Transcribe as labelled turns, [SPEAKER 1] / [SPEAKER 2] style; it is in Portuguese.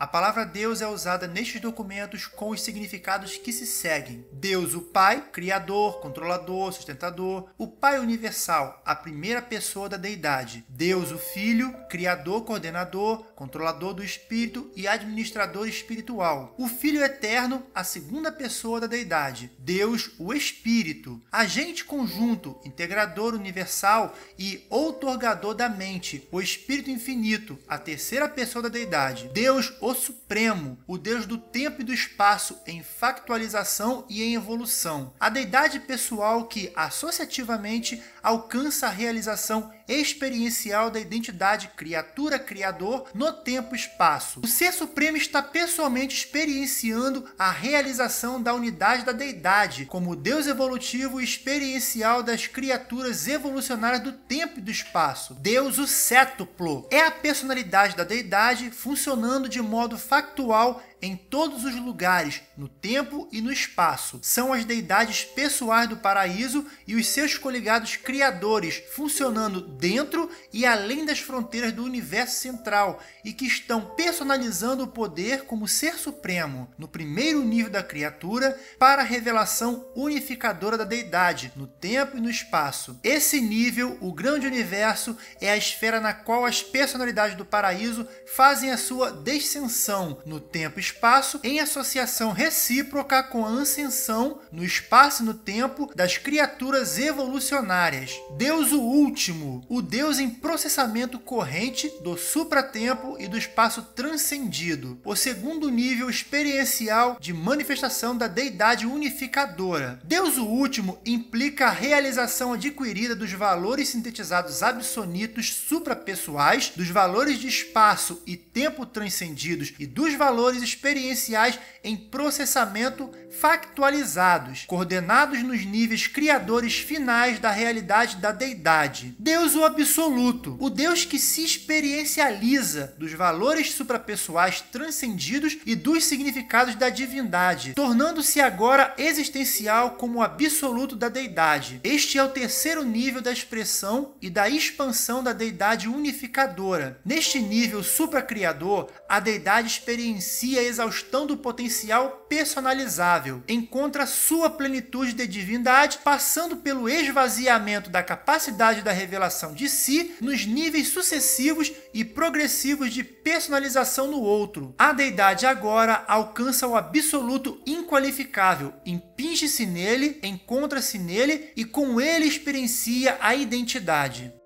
[SPEAKER 1] A palavra Deus é usada nestes documentos com os significados que se seguem: Deus, o Pai, Criador, Controlador, Sustentador, o Pai Universal, a primeira pessoa da deidade, Deus, o Filho, Criador, Coordenador, Controlador do Espírito e Administrador Espiritual, o Filho Eterno, a segunda pessoa da deidade, Deus, o Espírito, agente conjunto, integrador universal e outorgador da mente, o Espírito Infinito, a terceira pessoa da deidade, Deus, o Supremo, o Deus do tempo e do espaço em factualização e em evolução, a deidade pessoal que, associativamente, alcança a realização experiencial da identidade criatura-criador no tempo-espaço. O Ser Supremo está pessoalmente experienciando a realização da unidade da deidade como Deus evolutivo experiencial das criaturas evolucionárias do tempo e do espaço. Deus, o cétuplo, é a personalidade da deidade funcionando de modo factual em todos os lugares, no tempo e no espaço. São as deidades pessoais do paraíso e os seus coligados criadores, funcionando dentro e além das fronteiras do universo central e que estão personalizando o poder como ser supremo, no primeiro nível da criatura, para a revelação unificadora da deidade, no tempo e no espaço. Esse nível, o grande universo, é a esfera na qual as personalidades do paraíso fazem a sua descensão no tempo e espaço em associação recíproca com a ascensão no espaço e no tempo das criaturas evolucionárias. Deus o último, o Deus em processamento corrente do supratempo e do espaço transcendido, o segundo nível experiencial de manifestação da deidade unificadora. Deus o último implica a realização adquirida dos valores sintetizados absonitos suprapessoais, dos valores de espaço e tempo transcendidos e dos valores experienciais em processamento factualizados, coordenados nos níveis criadores finais da realidade da deidade. Deus o absoluto, o Deus que se experiencializa dos valores suprapessoais transcendidos e dos significados da divindade, tornando-se agora existencial como absoluto da deidade. Este é o terceiro nível da expressão e da expansão da deidade unificadora. Neste nível supracriador, a deidade experiencia a exaustão do potencial personalizável, encontra sua plenitude de divindade, passando pelo esvaziamento da capacidade da revelação de si nos níveis sucessivos e progressivos de personalização no outro. A deidade agora alcança o absoluto inqualificável, impinge-se nele, encontra-se nele e com ele experiencia a identidade.